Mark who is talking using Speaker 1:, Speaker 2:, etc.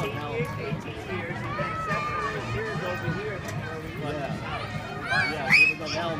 Speaker 1: 18 years, 18 years, and seven years over here we. Yeah. Yeah.